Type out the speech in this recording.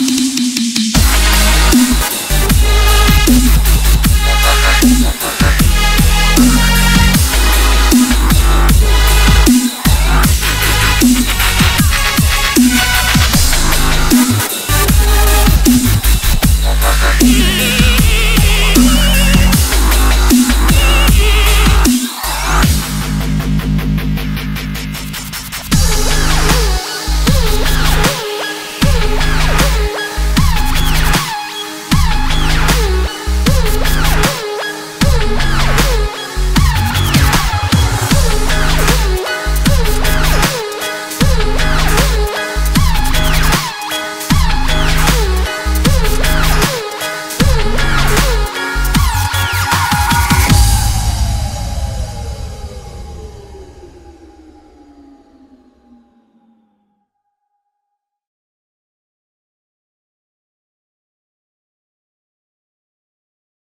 Mm-hmm.